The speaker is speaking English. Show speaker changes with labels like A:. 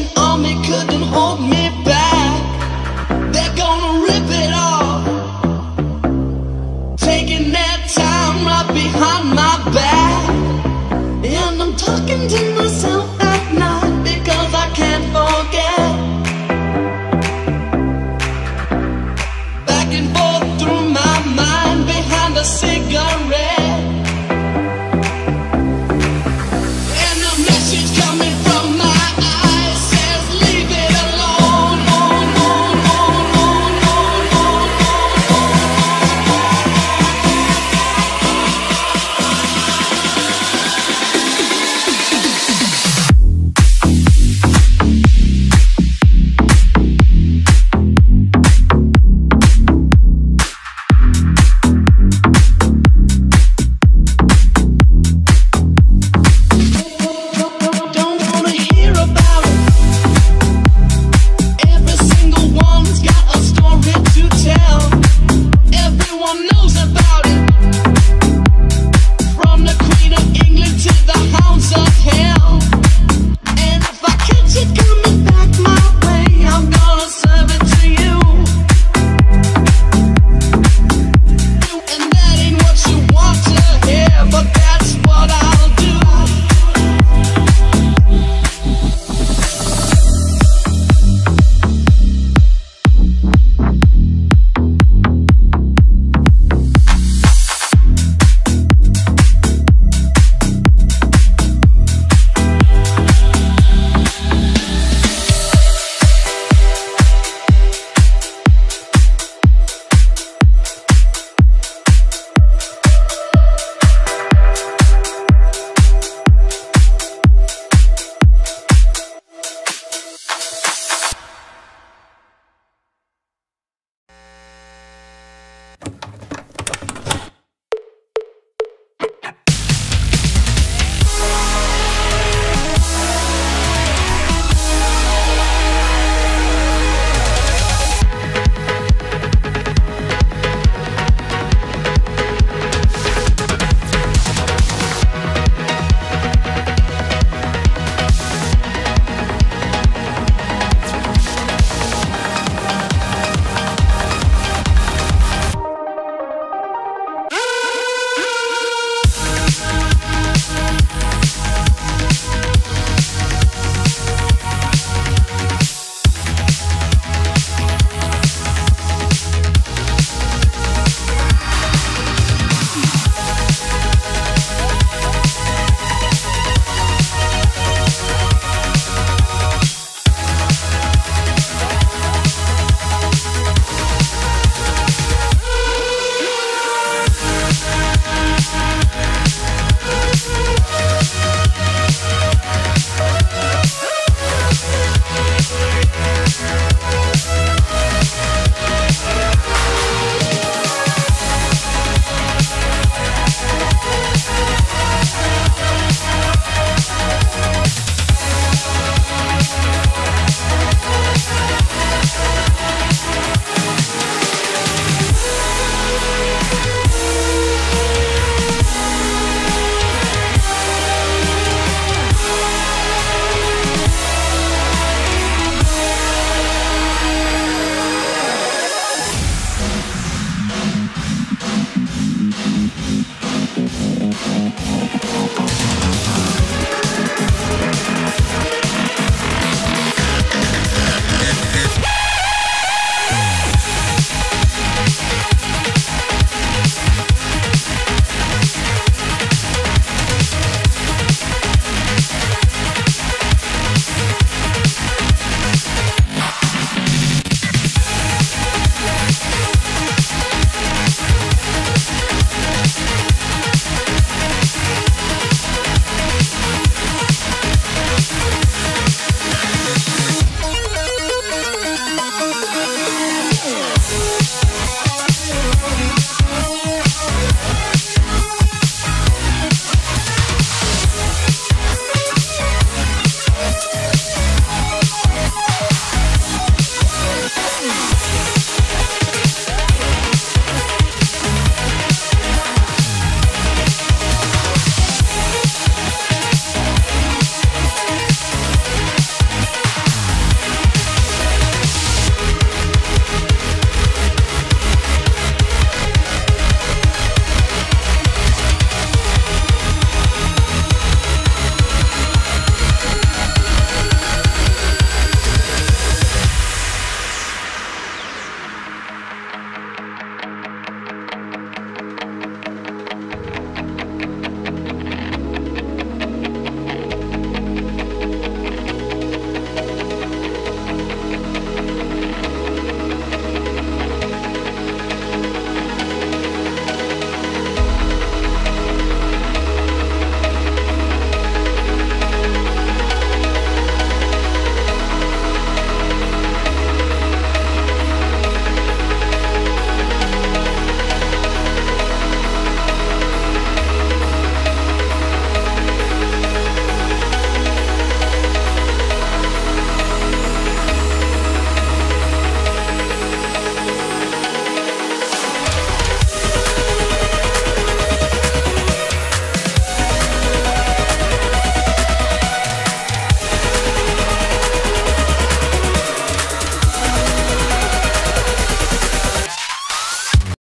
A: Oh.